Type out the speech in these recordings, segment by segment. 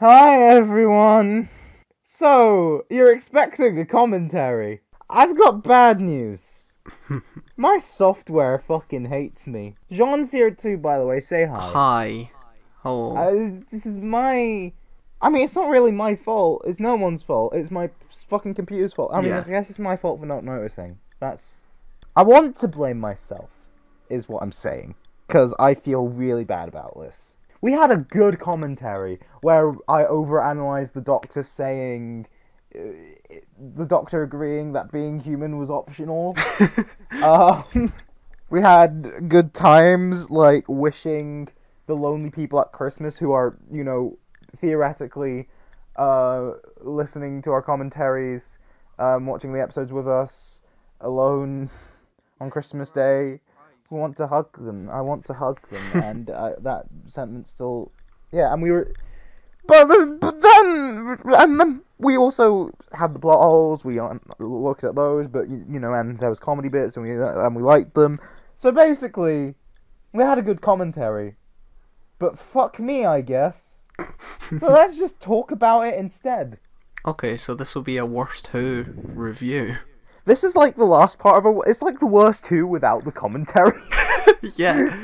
Hi everyone! So, you're expecting a commentary. I've got bad news. My software fucking hates me. Jean's here too, by the way. Say hi. Hi. Oh. Uh, this is my. I mean, it's not really my fault. It's no one's fault. It's my fucking computer's fault. I mean, Yeah. I guess it's my fault for not noticing. That's. I want to blame myself, is what I'm saying. Because I feel really bad about this. We had a good commentary where I overanalyzed the doctor saying. Uh, the doctor agreeing that being human was optional. um, we had good times, like wishing the lonely people at Christmas who are, you know, theoretically uh, listening to our commentaries, um, watching the episodes with us alone on Christmas Day. We want to hug them. I want to hug them, and uh, that sentiment still, yeah. And we were, but, the, but then and then we also had the plot holes. We um, looked at those, but you, you know, and there was comedy bits, and we and we liked them. So basically, we had a good commentary. But fuck me, I guess. so let's just talk about it instead. Okay, so this will be a worst who review. This is like the last part of a. It's like the worst two without the commentary. yeah.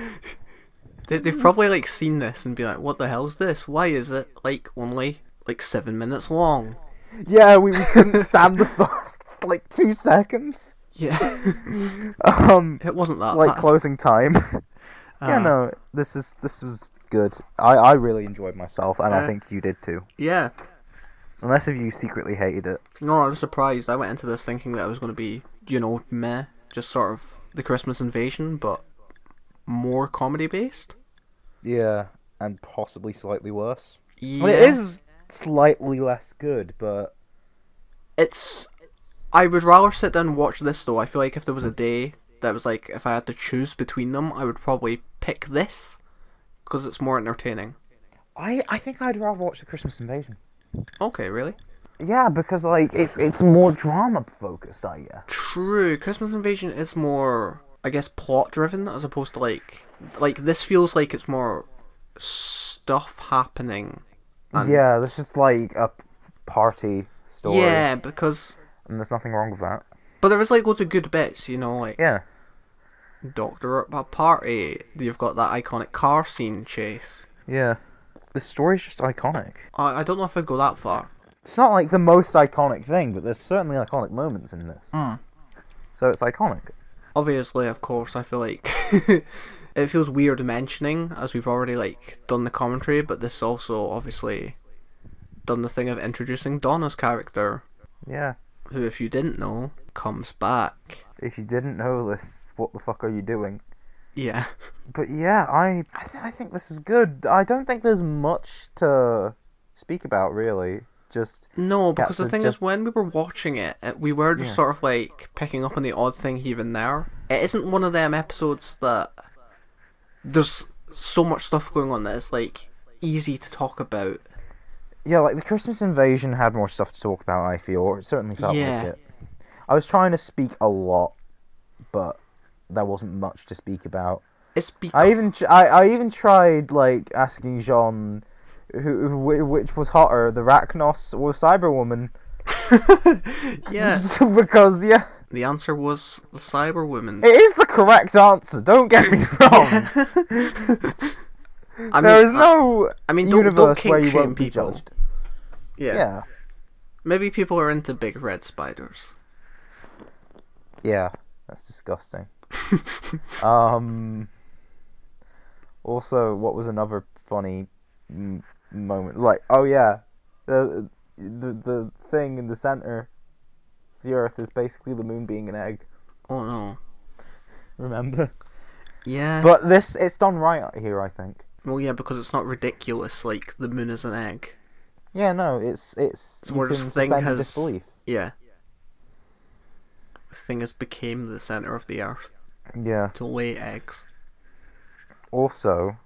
They, they've probably like seen this and be like, "What the hell's this? Why is it like only like seven minutes long?" yeah, we, we couldn't stand the first like two seconds. Yeah, Um, it wasn't that like bad. closing time. yeah, Uh, no, this is this was good. I I really enjoyed myself, and I Uh, think you did too. Yeah. Unless if you secretly hated it. No, I was surprised. I went into this thinking that it was going to be, you know, meh, just sort of the Christmas invasion, but more comedy based. Yeah, and possibly slightly worse. Yeah, Well, it is slightly less good, but It's. I would rather sit down and watch this though. I feel like if there was a mm. day that was like, if I had to choose between them, I would probably pick this because it's more entertaining. I I think I'd rather watch the Christmas Invasion. Okay, really? Yeah, because like it's it's more drama focused, I guess. True. Christmas Invasion is more, I guess, plot driven as opposed to like, like this feels like it's more stuff happening. And- yeah, this is like a party story. Yeah, because and there's nothing wrong with that. but there is like loads of good bits, you know, like Yeah, Doctor at a party. You've got that iconic car scene chase. yeah. The story's just iconic. I I don't know if I'd go that far. It's not like the most iconic thing, but there's certainly iconic moments in this. Hmm. So it's iconic. obviously of course i feel like it feels weird mentioning as we've already like done the commentary but this also obviously done the thing of introducing donna's character Yeah. who if you didn't know comes back If you didn't know this, what the fuck are you doing? Yeah But yeah, I I, th- I think this is good. I don't think there's much to speak about really. Just no because the thing just- is when we were watching it, we were just Yeah. sort of like picking up on the odd thing here and there it isn't one of them episodes that there's so much stuff going on that it's like easy to talk about yeah, like the Christmas invasion had more stuff to talk about. I feel, or it certainly felt Yeah. like it. I was trying to speak a lot, but there wasn't much to speak about. it's because I even I, I even tried like asking Jean, who, who which was hotter, the Racnoss or Cyberwoman? yeah because yeah, The answer was the cyber woman. it is the correct answer. Don't get me wrong. I there mean, is uh, no I mean, don't, don't universe where you won't be people. judged. Yeah. Yeah, Maybe people are into big red spiders. yeah, that's disgusting. Um. Also, what was another funny m- moment? Like, oh yeah, the the the thing in the center of the Earth is basically the moon being an egg. Oh no. Remember? Yeah. But this, it's done right here, I think. well, yeah, because it's not ridiculous like the moon is an egg. Yeah, no, it's it's. So you where can this thing has- disbelief. Yeah. This thing has became the center of the earth Yeah. to lay eggs. Also,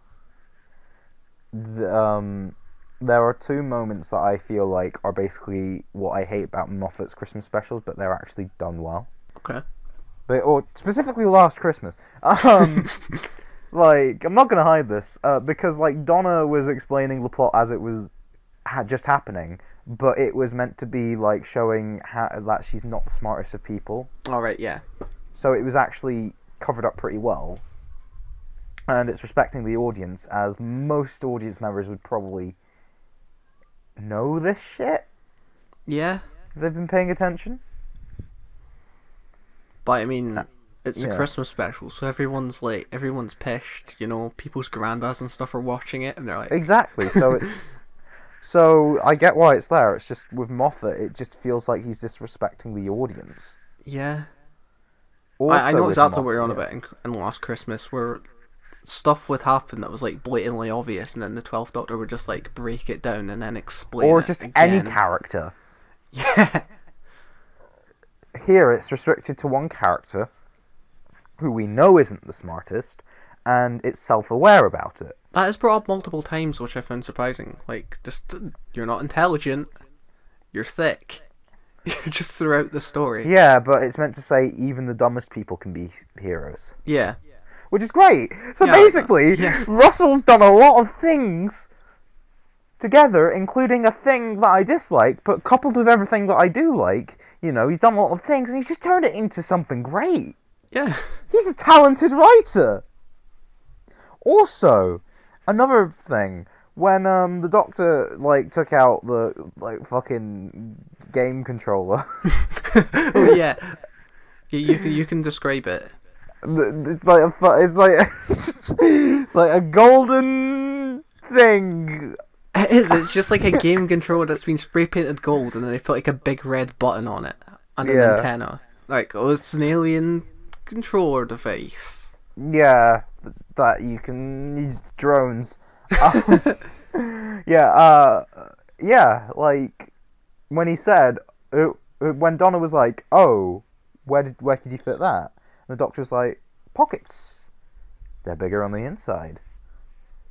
the, um, there are two moments that I feel like are basically what I hate about Moffat's Christmas specials, but they're actually done well. Okay. But, or specifically Last Christmas. Um, like I'm not gonna hide this, uh, because like Donna was explaining the plot as it was had just happening, but it was meant to be like showing how, that she's not the smartest of people. All right, yeah. So it was actually covered up pretty well. And it's respecting the audience, as most audience members would probably know this shit Yeah, they've been paying attention. but I mean, uh, it's a yeah. Christmas special, so everyone's like, everyone's pissed. You know, people's granddads and stuff are watching it, and they're like, Exactly. So it's so I get why it's there. It's just with Moffat, it just feels like he's disrespecting the audience. yeah. I, I know exactly what you're on about in, in Last Christmas, where stuff would happen that was like blatantly obvious, and then the Twelfth Doctor would just like break it down and then explain. or just any character. Yeah, Here, it's restricted to one character, who we know isn't the smartest, and it's self-aware about it. that is brought up multiple times, which I found surprising. Like, just you're not intelligent, you're thick. just throughout the story. Yeah, but it's meant to say even the dumbest people can be heroes. Yeah. which is great. So Yeah, I basically, Yeah. Russell's done a lot of things together, including a thing that I dislike, but coupled with everything that I do like. You know, he's done a lot of things, and he's just turned it into something great. Yeah. He's a talented writer. Also, another thing when um the doctor like took out the like fucking game controller. oh yeah. You, you can you can describe it. It's like a it's like it's like a golden thing. It is. It's just like a game controller that's been spray painted gold, and then they put like a big red button on it and an Yeah. antenna. Like, oh, it's an alien controller device. Yeah, that you can use drones. Um, yeah, uh, yeah, like when he said uh, uh, when Donna was like, "Oh, where did where could you fit that?" And the doctor was like, "Pockets. They're bigger on the inside."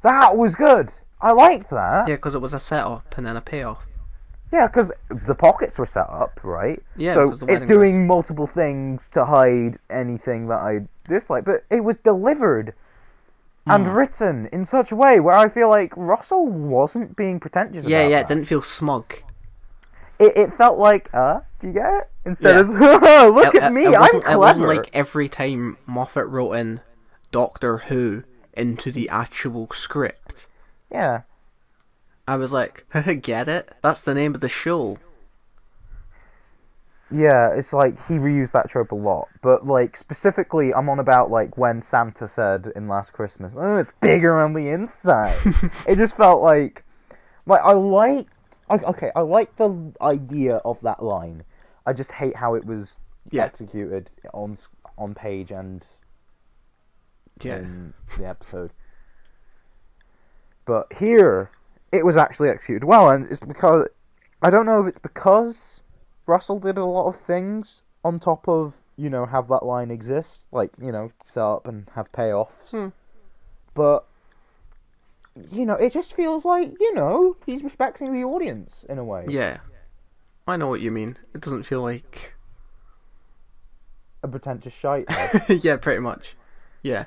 That was good. I liked that. Yeah, because it was a setup and then a payoff. Yeah, because the pockets were set up, right? Yeah, So the it's doing multiple things to hide anything that I dislike, but it was delivered and Mm. written in such a way where I feel like Russell wasn't being pretentious. Yeah, yeah, it didn't feel smug. It, it felt like, uh, do you get it? Instead Yeah. of, look it, at it- me, I'm clever. It wasn't like every time Moffat wrote in Doctor Who into the actual script. Yeah, I was like, get it? That's the name of the show. yeah, it's like he reused that trope a lot, but like specifically, I'm on about like when Santa said in Last Christmas, "Oh, it's bigger on the inside." it just felt like, like I liked, I- okay, I like the idea of that line. I just hate how it was Yeah. executed on on page and Yeah. in the episode. But here, it was actually executed well, and it's because I don't know if it's because Russell did a lot of things on top of you know have that line exist, like you know set up and have payoffs. Hmm. But you know, it just feels like you know he's respecting the audience in a way. Yeah. I know what you mean. It doesn't feel like. A pretentious shite. yeah, pretty much. Yeah.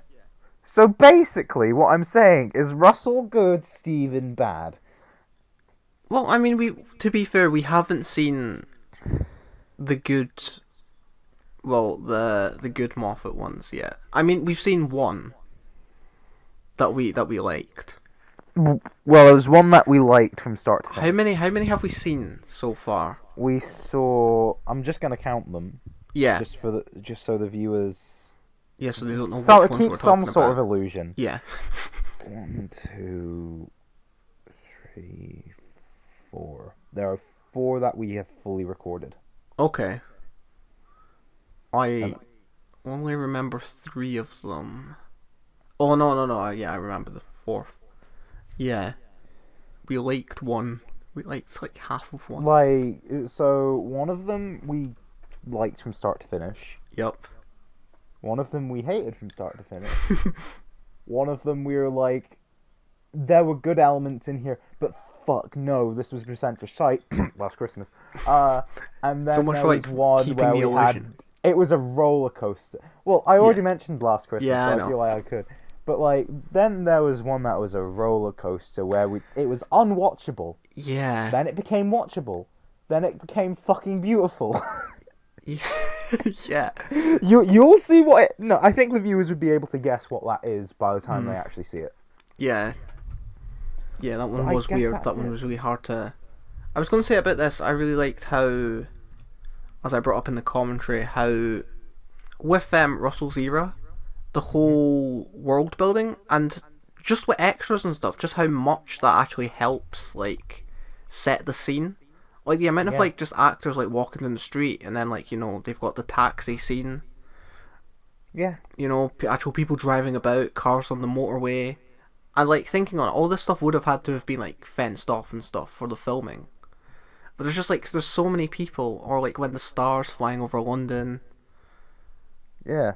so basically, what I'm saying is Russell good, Steven bad. Well, I mean, we to be fair, we haven't seen the good. Well, the the good Moffat ones yet. I mean, we've seen one that we that we liked. Well, there was one that we liked from start to finish. How many? How many have we seen so far? We saw. I'm just gonna count them, Yeah. just for the, just so the viewers. yeah. So they don't know so which ones keep we're some sort about. of illusion. Yeah. One, two, three, four. There are four that we have fully recorded. Okay. I only remember three of them. Oh no no no! Yeah, I remember the fourth. Yeah, we liked one. We liked like half of one. Like, so one of them we liked from start to finish. Yup. One of them we hated from start to finish. one of them we were like, there were good elements in here, but fuck no, this was Precentress site last Christmas. Uh, and then So much there was like, one where the we had. It was a roller coaster. Well, I already Yeah. mentioned last Christmas, Yeah, I so I, know. feel like I could. But like then there was one that was a roller coaster where we it was unwatchable. Yeah. Then it became watchable. Then it became fucking beautiful. yeah. you you'll see what it, no, I think the viewers would be able to guess what that is by the time Hmm. they actually see it. Yeah. Yeah, that one But was weird. That one it. was really hard to. I was going to say about this. I really liked how, as I brought up in the commentary, how with um, Russell's era, the whole world building and just with extras and stuff, just how much that actually helps like set the scene. Like the amount of Yeah. like just actors like walking in the street and then like you know they've got the taxi scene Yeah. you know, p- actual people driving about, cars on the motorway. And like thinking on it, all this stuff would have had to have been like fenced off and stuff for the filming. But there's just like there's so many people, or like when the stars flying over London. Yeah.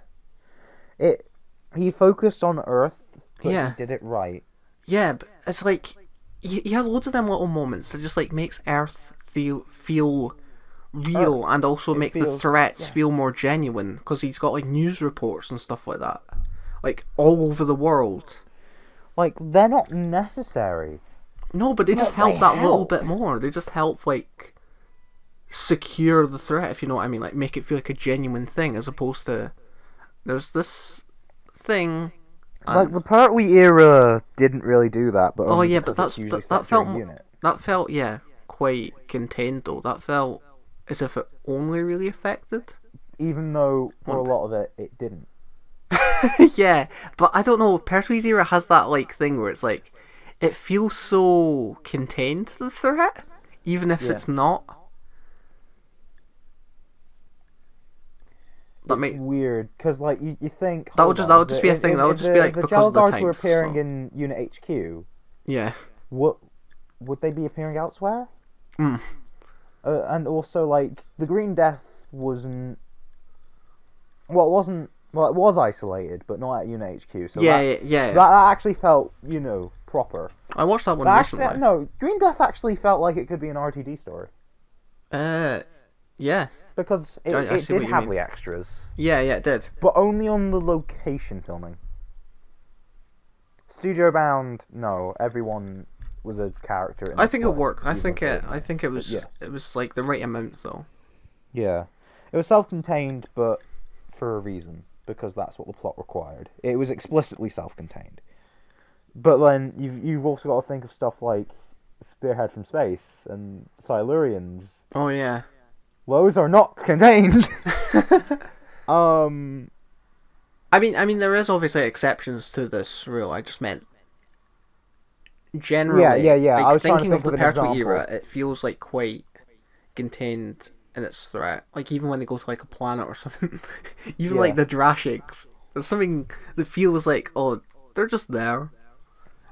It he focused on Earth, but Yeah. he did it right. Yeah, but it's like he, he has loads of them little moments that just like makes Earth feel feel real oh, and also make the threats yeah. feel more genuine because he's got like news reports and stuff like that, like all over the world. Like they're not necessary. No, but they just No, they help that little bit more. They just help like secure the threat, if you know what I mean. Like make it feel like a genuine thing, as opposed to there's this thing. like the Pertwee era didn't really do that, but oh yeah, but that's that, that felt that felt yeah quite contained though. That felt as if it only really affected. even though for a lot of it it didn't. yeah, but I don't know. Pertwee's era has that like thing where it's like it feels so contained the threat, even if Yeah. it's not. That it's make weird because like you, you think That would just- that would just be a thing, that would just be, like, the because of the Jello were appearing so- in Unit HQ. yeah. What would they be appearing elsewhere? Mm. Uh, and also like the Green Death wasn't. Well, it wasn't. Well, it was isolated, but not at Unit HQ. So yeah, that, yeah, yeah. that, that actually felt, you know, proper. I watched that one But actually, recently. no, Green Death actually felt like it could be an RTD story Uh, yeah, because it, I- I it did have mean. the extras, yeah, yeah. It did. but only on the location filming. Studio bound, no. Everyone was a character. In I think it worked. I think it. I think it was. yeah. It was like the right amount though. Yeah, it was self-contained, but for a reason because that's what the plot required. It was explicitly self-contained. But then you've you've also got to think of stuff like Spearhead from Space and Silurians. Oh yeah. Those are not contained. um. I mean, I mean, there is obviously exceptions to this rule. I just meant generally. yeah, yeah. Like, I was thinking think of of the Pertwee example. era, it feels like quite contained in its threat. Like even when they go to like a planet or something, even like the Drashigs, there's something that feels like oh, they're just there.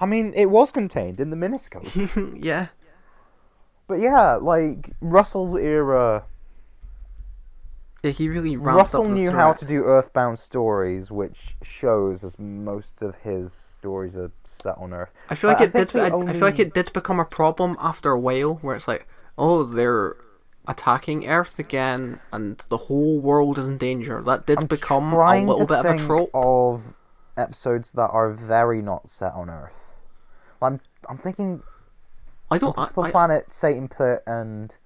I mean, it was contained in the miniscope. yeah. but yeah, like Russell's era. Yeah, he really Russell up the knew threat. how to do Earthbound stories, which shows as most of his stories are set on Earth. I feel like it did. I, I feel like it did become a problem after a while, where it's like, oh, they're attacking Earth again, and the whole world is in danger. That did I'm become a little bit of a trope. of episodes that are very not set on Earth. I'm I'm thinking I don't. I, Multiple I, Planet, Satan Pit, and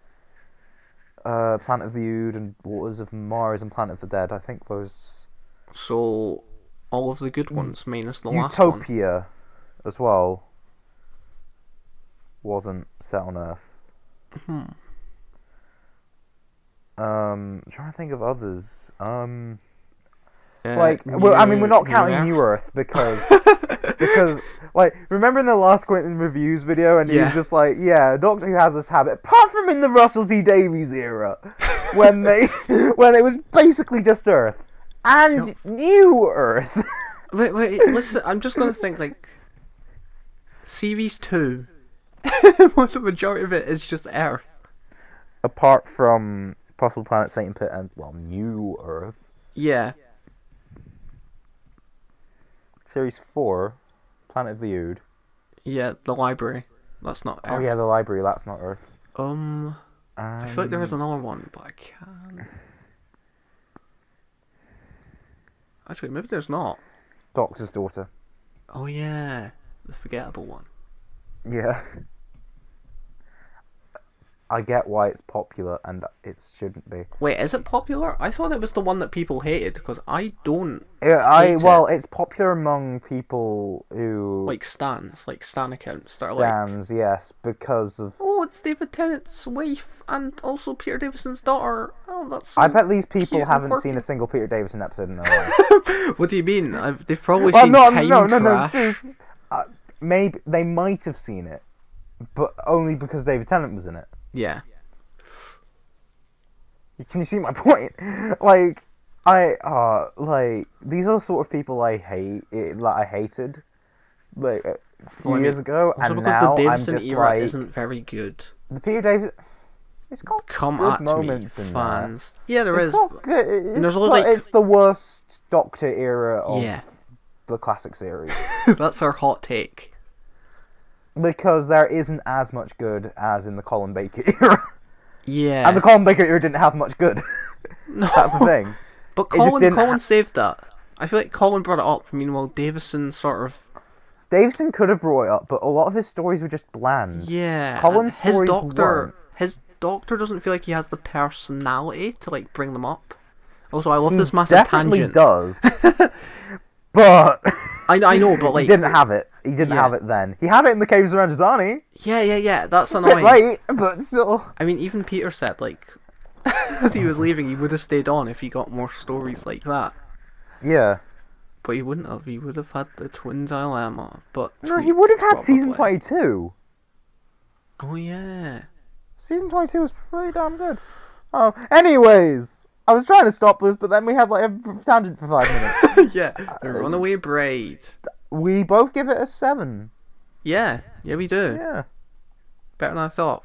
uh, Planet of the Ood, and Waters of Mars, and Planet of the Dead. I think those so all of the good ones minus the last one. Utopia as well wasn't set on Earth. Hmm. Um, I'm trying to think of others. Um, Uh, like, well, I mean, we're not counting New Earth because because like remember in the last Quinton reviews video, and he Yeah. was just like, yeah, Doctor Who has this habit, apart from in the Russell T Davies era, when they when it was basically just Earth and New Earth. Wait, wait, listen. I'm just gonna think like series two. What the majority of it is just Earth. apart from Possible Planet, Satan Pit, and well, New Earth. Yeah. Series four, Planet of the Ood. Yeah, the library. That's not Earth. Oh yeah, the library. That's not Earth. Um, I feel like there is Um, another one, but I can't. Actually, maybe there's not. Doctor's daughter. Oh yeah, the forgettable one. Yeah. I get why it's popular and it shouldn't be. Wait, is it popular? I thought it was the one that people hated because I don't Yeah, I Hate it. well, it's popular among people who like stands, like stan accounts that are like, stands, yes, because of. oh, it's David Tennant's wife and also Peter Davison's daughter. Oh, that's. So... I bet these people haven't seen a single Peter Davison episode in their life. What do you mean? i they've probably well, seen no, Time no, no, no, Crash. seriously. Uh, maybe they might have seen it, but only because David Tennant was in it. Yeah. Can you see my point? Like, I uh like these are the sort of people I hate. It, like I hated, like a few Well, I mean, years ago, and because now the I'm Davison just era like isn't very good. the Peter David. It's got Come good at me, moments in there. fans. Yeah, there It's is. got good. It's, there's like- it's the worst Doctor era of Yeah, the classic series that's our hot take. Because there isn't as much good as in the Colin Baker era, Yeah. and the Colin Baker era didn't have much good. no. That's the thing. But Colin, Colin ha- saved that. I feel like Colin brought it up. Meanwhile, Davison sort of Davison could have brought it up, but a lot of his stories were just bland. yeah. Colin's his stories doctor, weren't. his doctor doesn't feel like he has the personality to like bring them up. Also, I love He this massive definitely tangent. does, but I I know, but like he didn't have it. He didn't Yeah. have it then. He had it in the caves of Androzani. yeah, yeah, yeah. That's annoying. Right, but still. I mean, even Peter said like as he was leaving, he would have stayed on if he got more stories like that. Yeah. But he wouldn't have. He would have had the twin dilemma. But No, he would have had season twenty-two. Oh yeah. Season 22 was pretty damn good. Oh, anyways, I was trying to stop this, but then we had like a tangent for five minutes. yeah. The uh, Runaway Bride. We both give it a seven. Yeah. Yeah, we do. Yeah. Better than I thought.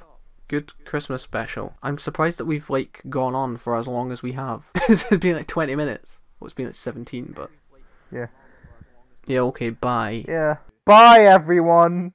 Good Christmas special. I'm surprised that we've like gone on for as long as we have. it's been like 20 minutes. Well, it's been like 17, but Yeah. yeah. Okay. Bye. Yeah. Bye, everyone.